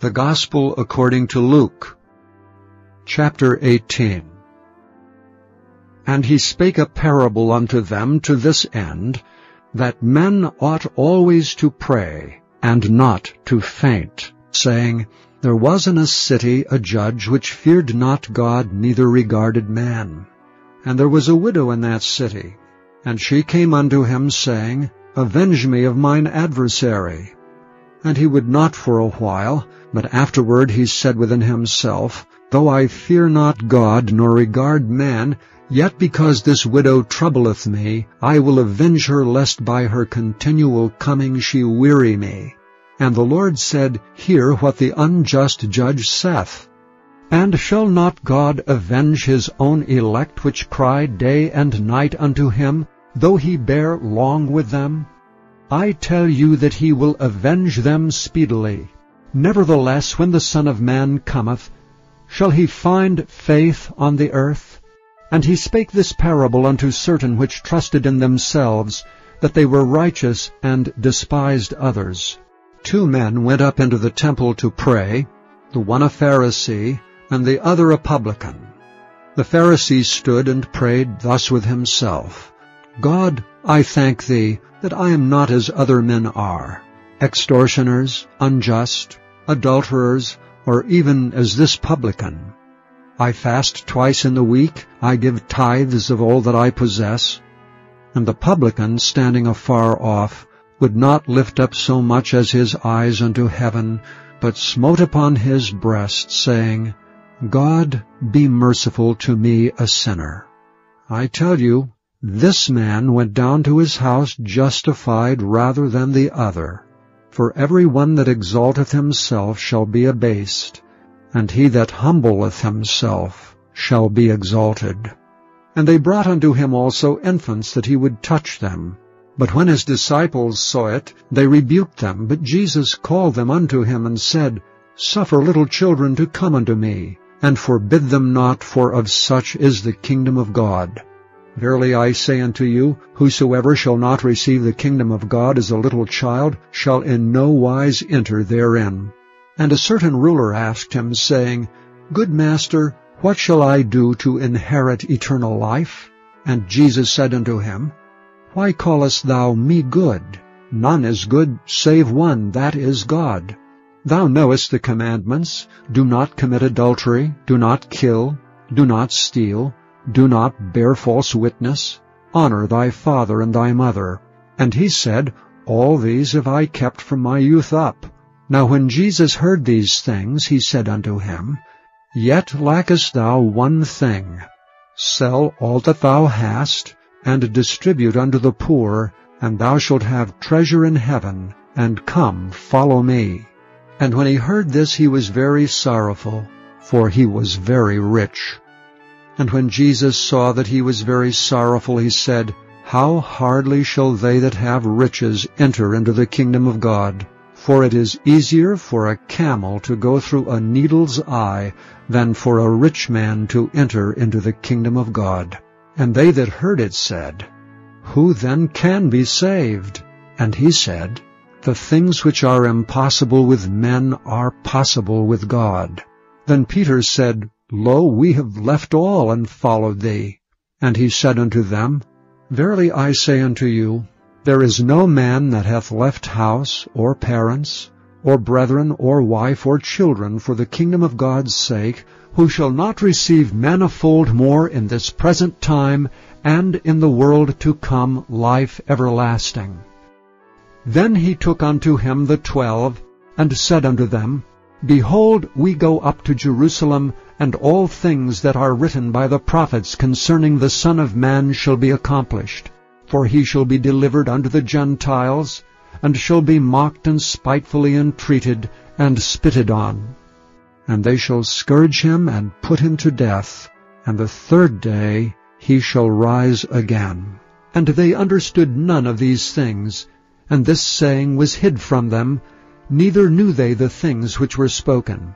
The Gospel according to Luke, chapter 18. And he spake a parable unto them to this end, that men ought always to pray, and not to faint, saying, There was in a city a judge which feared not God, neither regarded man. And there was a widow in that city, and she came unto him, saying, Avenge me of mine adversary. And he would not for a while, but afterward he said within himself, Though I fear not God, nor regard man, yet because this widow troubleth me, I will avenge her, lest by her continual coming she weary me. And the Lord said, Hear what the unjust judge saith. And shall not God avenge his own elect, which cry day and night unto him, though he bear long with them? I tell you that he will avenge them speedily. Nevertheless, when the Son of Man cometh, shall he find faith on the earth? And he spake this parable unto certain which trusted in themselves that they were righteous and despised others. Two men went up into the temple to pray, the one a Pharisee, and the other a publican. The Pharisee stood and prayed thus with himself, God, I thank thee that I am not as other men are, extortioners, unjust, adulterers, or even as this publican. I fast twice in the week, I give tithes of all that I possess. And the publican, standing afar off, would not lift up so much as his eyes unto heaven, but smote upon his breast, saying, God, be merciful to me a sinner. I tell you, this man went down to his house justified rather than the other. For every one that exalteth himself shall be abased, and he that humbleth himself shall be exalted. And they brought unto him also infants that he would touch them. But when his disciples saw it, they rebuked them. But Jesus called them unto him, and said, Suffer little children to come unto me, and forbid them not, for of such is the kingdom of God. Verily I say unto you, whosoever shall not receive the kingdom of God as a little child shall in no wise enter therein. And a certain ruler asked him, saying, Good master, what shall I do to inherit eternal life? And Jesus said unto him, Why callest thou me good? None is good save one, that is God. Thou knowest the commandments, Do not commit adultery, do not kill, do not steal, do not bear false witness. Honor thy father and thy mother. And he said, All these have I kept from my youth up. Now when Jesus heard these things, he said unto him, Yet lackest thou one thing. Sell all that thou hast, and distribute unto the poor, and thou shalt have treasure in heaven, and come, follow me. And when he heard this, he was very sorrowful, for he was very rich. And when Jesus saw that he was very sorrowful, he said, How hardly shall they that have riches enter into the kingdom of God? For it is easier for a camel to go through a needle's eye than for a rich man to enter into the kingdom of God. And they that heard it said, Who then can be saved? And he said, The things which are impossible with men are possible with God. Then Peter said, Lo, we have left all and followed thee. And he said unto them, Verily I say unto you, there is no man that hath left house, or parents, or brethren, or wife, or children, for the kingdom of God's sake, who shall not receive manifold more in this present time, and in the world to come life everlasting. Then he took unto him the twelve, and said unto them, Behold, we go up to Jerusalem, and all things that are written by the prophets concerning the Son of Man shall be accomplished. For he shall be delivered unto the Gentiles, and shall be mocked and spitefully entreated, and spitted on. And they shall scourge him, and put him to death, and the third day he shall rise again. And they understood none of these things, and this saying was hid from them, neither knew they the things which were spoken.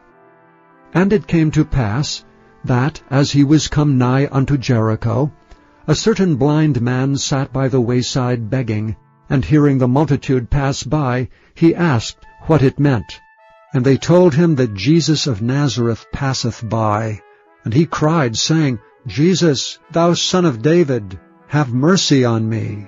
And it came to pass, that, as he was come nigh unto Jericho, a certain blind man sat by the wayside begging, and hearing the multitude pass by, he asked what it meant. And they told him that Jesus of Nazareth passeth by. And he cried, saying, Jesus, thou son of David, have mercy on me.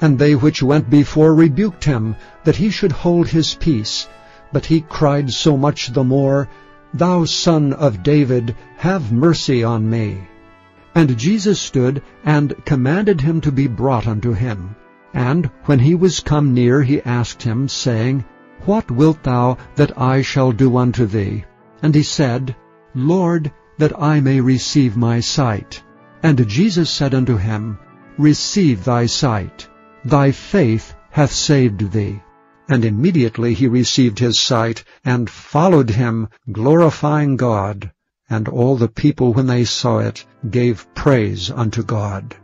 And they which went before rebuked him, that he should hold his peace. But he cried so much the more, Thou son of David, have mercy on me. And Jesus stood, and commanded him to be brought unto him. And when he was come near, he asked him, saying, What wilt thou that I shall do unto thee? And he said, Lord, that I may receive my sight. And Jesus said unto him, Receive thy sight. Thy faith hath saved thee. And immediately he received his sight, and followed him, glorifying God. And all the people, when they saw it, gave praise unto God.